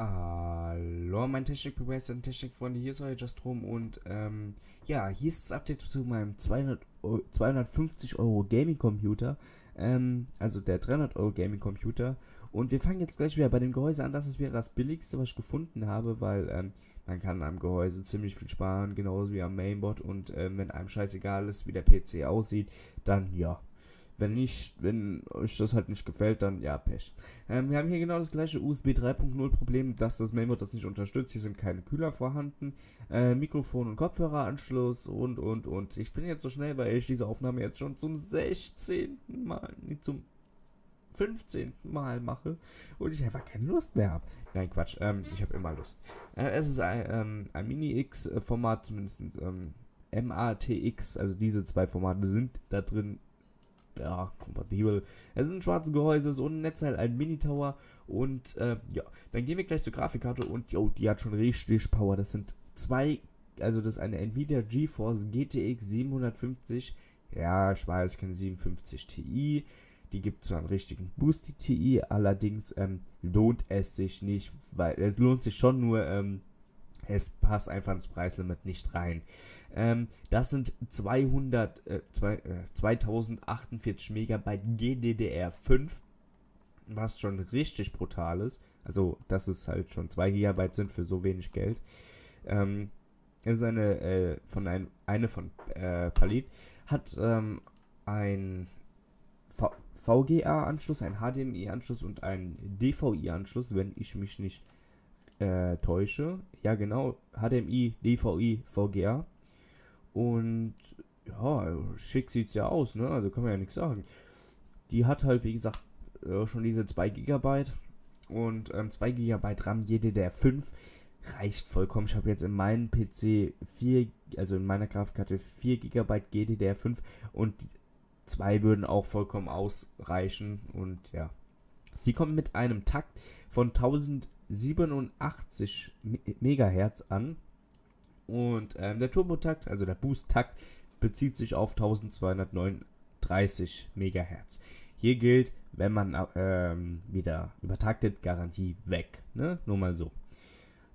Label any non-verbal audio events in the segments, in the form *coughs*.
Hallo, mein Technik-Begeisterte Technikfreunde, hier ist euer Justrom und ähm, ja, hier ist das Update zu meinem 200, 250 Euro Gaming-Computer, ähm, also der 300 Euro Gaming-Computer. Und wir fangen jetzt gleich wieder bei dem Gehäuse an, das ist wieder das billigste, was ich gefunden habe, weil ähm, man kann am Gehäuse ziemlich viel sparen, genauso wie am Mainboard. Und ähm, wenn einem scheißegal ist, wie der PC aussieht, dann ja, wenn nicht, wenn euch das halt nicht gefällt, dann ja, Pech. Ähm, wir haben hier genau das gleiche USB 3.0 Problem, dass das Mainboard das nicht unterstützt. Hier sind keine Kühler vorhanden, äh, Mikrofon- und Kopfhöreranschluss und, und, und. Ich bin jetzt so schnell, weil ich diese Aufnahme jetzt schon zum 16. Mal, nicht zum 15. Mal mache und ich einfach keine Lust mehr habe. Nein, Quatsch, ähm, ich habe immer Lust. Äh, es ist ein, ähm, ein Mini-X-Format, zumindest ähm, MATX, also diese zwei Formate sind da drin ja, kompatibel. Es ist ein schwarzes Gehäuse, so ein Netzteil, ein Mini-Tower und äh, ja, dann gehen wir gleich zur Grafikkarte und jo, die hat schon richtig Power. Das sind zwei, also das ist eine Nvidia GeForce GTX 750. Ja, ich weiß, keine 57 Ti. Die gibt zwar einen richtigen Boosty Ti, allerdings ähm, lohnt es sich nicht, weil es lohnt sich schon nur, ähm, es passt einfach ins Preislimit nicht rein. Ähm, das sind 200, äh, zwei, äh, 2048 Megabyte GDDR5, was schon richtig brutal ist. Also, dass es halt schon 2 Gigabyte sind für so wenig Geld. Ähm, ist eine äh, von ein, eine von äh, Palit hat ähm, ein VGA-Anschluss, ein HDMI-Anschluss und ein DVI-Anschluss, wenn ich mich nicht äh, täusche. Ja, genau, HDMI, DVI, VGA. Und ja, schick sieht's ja aus, ne? Also kann man ja nichts sagen. Die hat halt, wie gesagt, äh, schon diese 2 GB und ähm, 2 GB RAM, jede der 5 reicht vollkommen. Ich habe jetzt in meinem PC 4, also in meiner Grafikkarte 4 GB GDDR5 und 2 würden auch vollkommen ausreichen und ja. Sie kommt mit einem Takt von 1087 MHz an und ähm, der Turbotakt, also der Boost-Takt, bezieht sich auf 1239 MHz. Hier gilt, wenn man ähm, wieder übertaktet, Garantie weg. Ne? Nur mal so.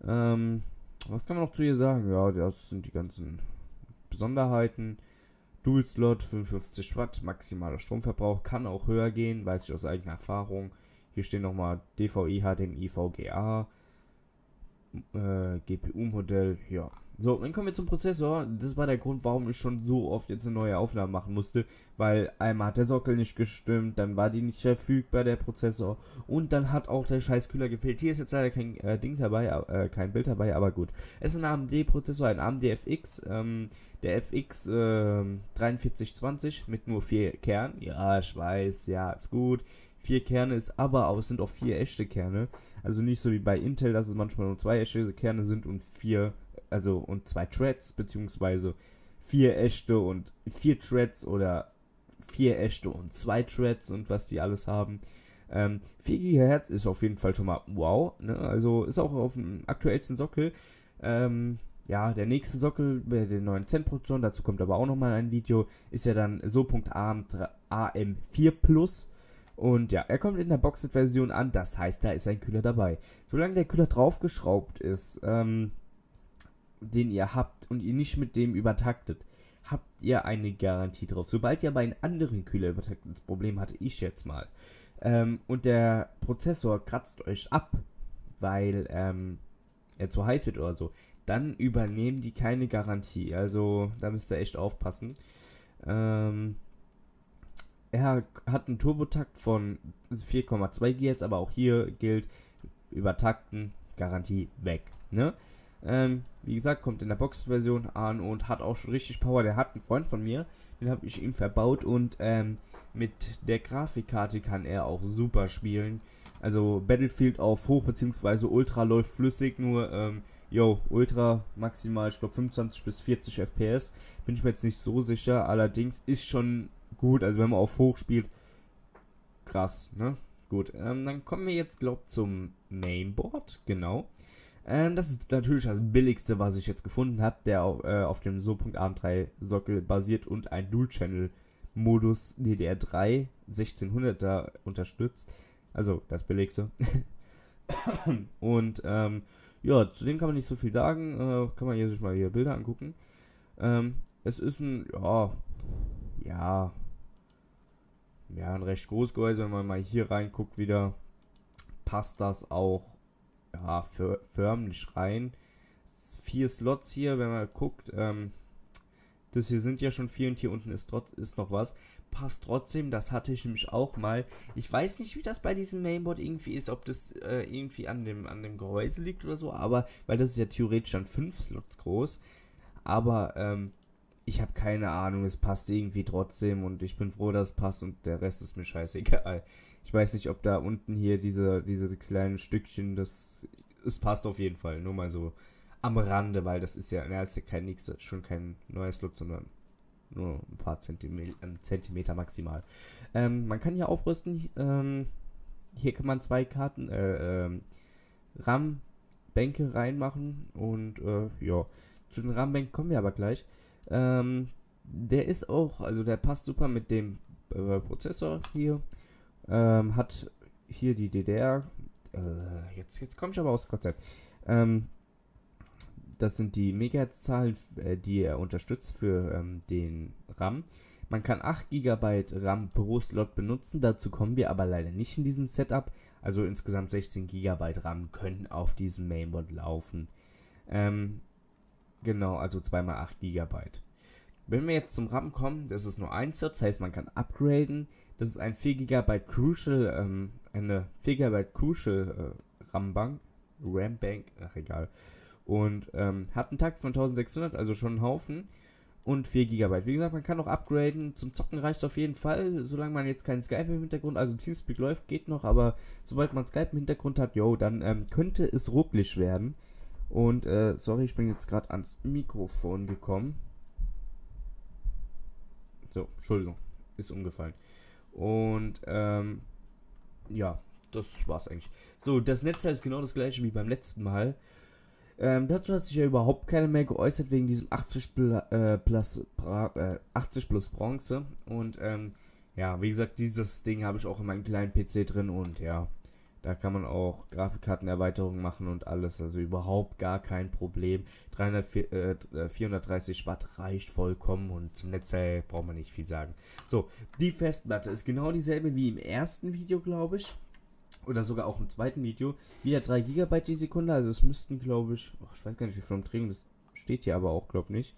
Ähm, was kann man noch zu ihr sagen? Ja, das sind die ganzen Besonderheiten. Dual Slot, 55 Watt, maximaler Stromverbrauch, kann auch höher gehen, weiß ich aus eigener Erfahrung. Hier stehen nochmal DVI, HDMI, VGA, äh, GPU-Modell, ja, so, dann kommen wir zum Prozessor. Das war der Grund, warum ich schon so oft jetzt eine neue Aufnahme machen musste. Weil einmal hat der Sockel nicht gestimmt, dann war die nicht verfügbar, der Prozessor. Und dann hat auch der scheiß Kühler gefehlt. Hier ist jetzt leider kein äh, Ding dabei, äh, kein Bild dabei, aber gut. Es ist ein AMD-Prozessor, ein AMD FX. Ähm, der FX äh, 4320 mit nur vier Kernen. Ja, ich weiß, ja, ist gut. Vier Kerne ist aber auch, es sind auch vier echte Kerne. Also nicht so wie bei Intel, dass es manchmal nur zwei echte Kerne sind und vier also und zwei Threads, beziehungsweise vier echte und vier Threads oder vier echte und zwei Threads und was die alles haben. Ähm, 4 GHz ist auf jeden Fall schon mal wow, ne? also ist auch auf dem aktuellsten Sockel. Ähm, ja, der nächste Sockel bei den neuen Zen-Prozessoren, dazu kommt aber auch nochmal ein Video, ist ja dann so.am AM4 Plus. Und ja, er kommt in der Boxed-Version an, das heißt, da ist ein Kühler dabei. Solange der Kühler draufgeschraubt ist, ähm, den ihr habt und ihr nicht mit dem übertaktet, habt ihr eine Garantie drauf. Sobald ihr aber einen anderen Kühler übertaktet, das Problem hatte ich jetzt mal, ähm, und der Prozessor kratzt euch ab, weil ähm, er zu heiß wird oder so, dann übernehmen die keine Garantie. Also da müsst ihr echt aufpassen. Ähm, er hat einen Turbotakt von 4,2 GHz, aber auch hier gilt, übertakten, Garantie weg. Ne? Ähm, wie gesagt, kommt in der Box-Version an und hat auch schon richtig Power. Der hat einen Freund von mir, den habe ich ihm verbaut und ähm, mit der Grafikkarte kann er auch super spielen. Also Battlefield auf Hoch bzw. Ultra läuft flüssig, nur ähm, yo, Ultra maximal, ich glaube 25 bis 40 FPS. Bin ich mir jetzt nicht so sicher, allerdings ist schon gut, also wenn man auf Hoch spielt, krass, ne? Gut, ähm, dann kommen wir jetzt, glaube zum Mainboard, genau. Ähm, das ist natürlich das billigste, was ich jetzt gefunden habe, der auf, äh, auf dem So.AM3 Sockel basiert und ein Dual-Channel-Modus DDR3 1600 da unterstützt. Also das billigste. *coughs* Und ähm, ja, zu dem kann man nicht so viel sagen. Äh, kann man hier sich mal hier Bilder angucken. Ähm, es ist ein, ja, ja, ja, ein recht großes Gehäuse. Wenn man mal hier reinguckt wieder, passt das auch, ja, für, förmlich rein. Vier Slots hier, wenn man guckt, ähm, das hier sind ja schon vier und hier unten ist, trotz, ist noch was passt trotzdem. Das hatte ich nämlich auch mal. Ich weiß nicht, wie das bei diesem Mainboard irgendwie ist, ob das äh, irgendwie an dem, an dem Gehäuse liegt oder so, aber weil das ist ja theoretisch dann 5 Slots groß. Aber ähm, ich habe keine Ahnung, es passt irgendwie trotzdem und ich bin froh, dass es passt und der Rest ist mir scheißegal. Ich weiß nicht, ob da unten hier diese, diese kleinen Stückchen, das es passt auf jeden Fall, nur mal so am Rande, weil das ist ja, na, ist ja kein nächster, schon kein neues Slot, sondern nur ein paar Zentimeter, Zentimeter maximal. Ähm, man kann hier aufrüsten. Ähm, hier kann man zwei Karten, äh, äh, RAM-Bänke reinmachen. Und äh, ja, zu den RAM-Bänken kommen wir aber gleich. Ähm, der ist auch, also der passt super mit dem äh, Prozessor hier. Ähm, hat hier die DDR. Äh, jetzt, jetzt komme ich aber aus Konzept. Ähm, das sind die Megahertz-Zahlen, äh, die er unterstützt für ähm, den RAM. Man kann 8 GB RAM pro Slot benutzen, dazu kommen wir aber leider nicht in diesem Setup. Also insgesamt 16 GB RAM können auf diesem Mainboard laufen. Ähm, genau, also 2x8 GB. Wenn wir jetzt zum RAM kommen, das ist nur ein Slot, das heißt man kann upgraden. Das ist ein 4 GB Crucial, ähm, eine 4 GB Crucial äh, RAM-Bank, RAM-Bank, ach egal und ähm, hat einen Takt von 1600, also schon einen Haufen und 4 GB. Wie gesagt, man kann auch upgraden. Zum Zocken reicht es auf jeden Fall, solange man jetzt keinen Skype im Hintergrund, also Teamspeak läuft, geht noch, aber sobald man Skype im Hintergrund hat, yo, dann ähm, könnte es rucklig werden. Und, äh, sorry, ich bin jetzt gerade ans Mikrofon gekommen. So, Entschuldigung, ist umgefallen. Und, ähm, ja, das war's eigentlich. So, das Netzteil ist genau das gleiche wie beim letzten Mal. Ähm, dazu hat sich ja überhaupt keiner mehr geäußert wegen diesem 80 Pl äh, plus, äh, 80 plus Bronze. Und ähm, ja, wie gesagt, dieses Ding habe ich auch in meinem kleinen PC drin und ja, da kann man auch Grafikkartenerweiterungen machen und alles. Also überhaupt gar kein Problem. 300, äh, 430 Watt reicht vollkommen und zum Netzteil braucht man nicht viel sagen. So, die Festplatte ist genau dieselbe wie im ersten Video, glaube ich oder sogar auch im zweiten Video, wieder 3 GB die Sekunde. Also es müssten, glaube ich, oh, ich weiß gar nicht, wie viel Umdrehung, das steht hier aber auch, glaube ich, nicht.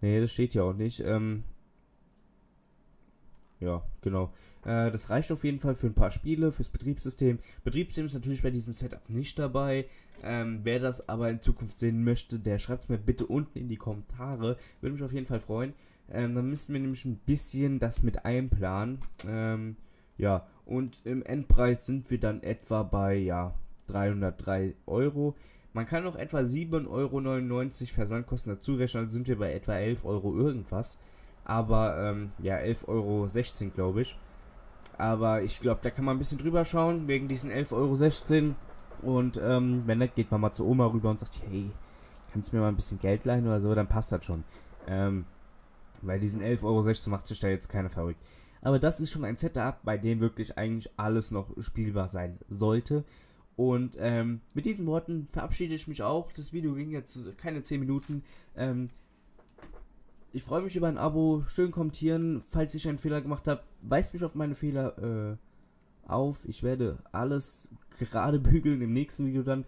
Nee, das steht hier auch nicht. Ähm, ja, genau. Äh, das reicht auf jeden Fall für ein paar Spiele, fürs Betriebssystem. Betriebssystem ist natürlich bei diesem Setup nicht dabei. Ähm, wer das aber in Zukunft sehen möchte, der schreibt es mir bitte unten in die Kommentare. Würde mich auf jeden Fall freuen. Ähm, dann müssen wir nämlich ein bisschen das mit einplanen. Ähm, ja, und im Endpreis sind wir dann etwa bei, ja, 303 Euro. Man kann noch etwa 7,99 Euro Versandkosten dazu rechnen, also sind wir bei etwa 11 Euro irgendwas. Aber, ähm, ja, 11,16 Euro, glaube ich. Aber ich glaube, da kann man ein bisschen drüber schauen, wegen diesen 11,16 Euro. Und, ähm, wenn nicht, geht man mal zu Oma rüber und sagt, hey, kannst du mir mal ein bisschen Geld leihen oder so, dann passt das schon. Ähm, bei diesen 11,16 Euro macht sich da jetzt keiner verrückt. Aber das ist schon ein Setup, bei dem wirklich eigentlich alles noch spielbar sein sollte. Und ähm, mit diesen Worten verabschiede ich mich auch. Das Video ging jetzt keine 10 Minuten. Ähm, ich freue mich über ein Abo, schön kommentieren. Falls ich einen Fehler gemacht habe, weist mich auf meine Fehler äh, auf. Ich werde alles gerade *laughs* bügeln im nächsten Video dann.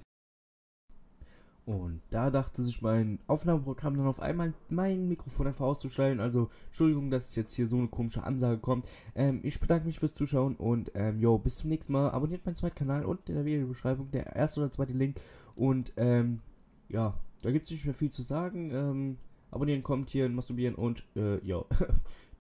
Und da dachte sich mein Aufnahmeprogramm dann auf einmal mein Mikrofon einfach auszuschalten. Also Entschuldigung, dass jetzt hier so eine komische Ansage kommt. Ähm, ich bedanke mich fürs Zuschauen und ähm, jo, bis zum nächsten Mal. Abonniert meinen zweiten Kanal und in der Videobeschreibung der erste oder zweite Link. Und ähm, ja, da gibt es nicht mehr viel zu sagen. Ähm, abonnieren, kommentieren, masturbieren und äh, ja. *laughs*